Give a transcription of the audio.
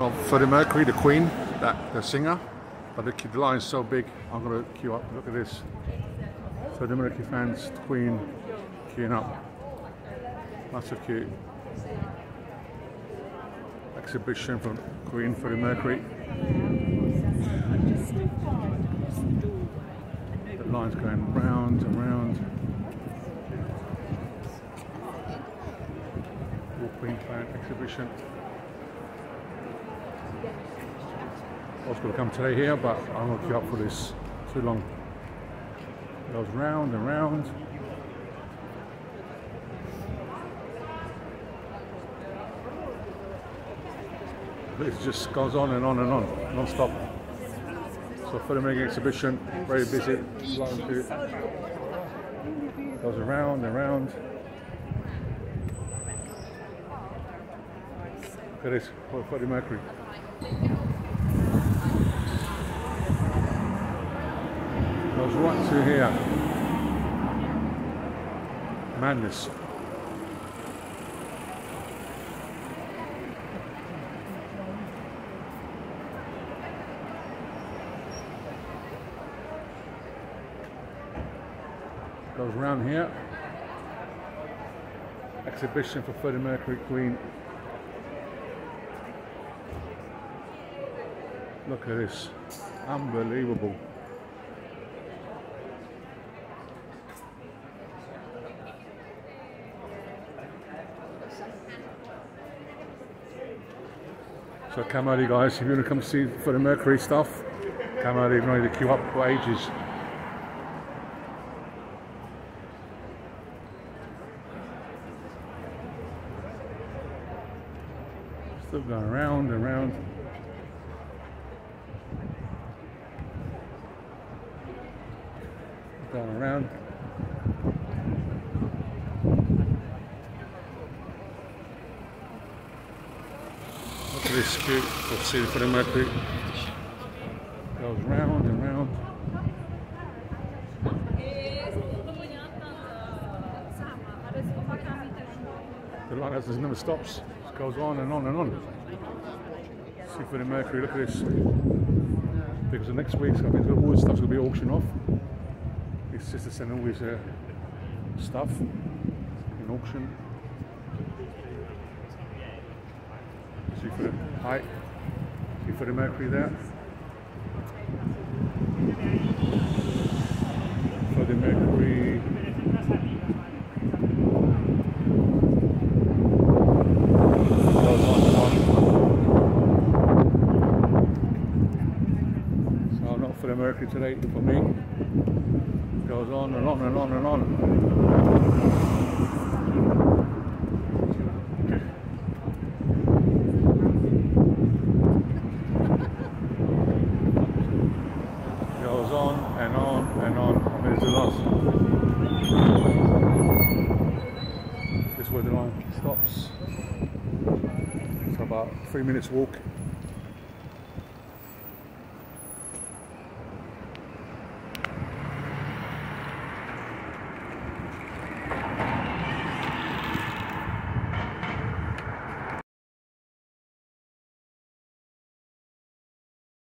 Of Freddie Mercury, the Queen, that the singer, but the, line's so big, I'm gonna queue up. Look at this. Freddie Mercury fans, the Queen, queuing up. That's so cute. Exhibition from Queen Freddie Mercury. The line's going round and round. All Queen fan exhibition. I was going to come today here, but I'm not up for this. Too long. It goes round and round. It just goes on and on and on, non-stop. So mega exhibition, very busy. It Goes around and around. Look at this, Freddie Mercury. Right through here. Madness. Goes round here. Exhibition for Freddie Mercury Queen. Look at this. Unbelievable. So come early guys, if you want to come see Freddie Mercury stuff, come early, you don't need to queue up for ages. Still going around and around. Going around. Look at this cute. Let's see Freddie Mercury. Goes round and round. The line has never stops. It goes on and on and on. See Freddie Mercury. Look at this. Because the next week's I think all the stuff's gonna be auctioned off. His sister sent all his uh, stuff in auction. See for the height. See Freddie Mercury there. Freddie Mercury. So not Freddie Mercury today, for me. it Goes on and on and on and on. Goes on and on and on. I mean, it's a last. This is where the line stops. So about three minutes walk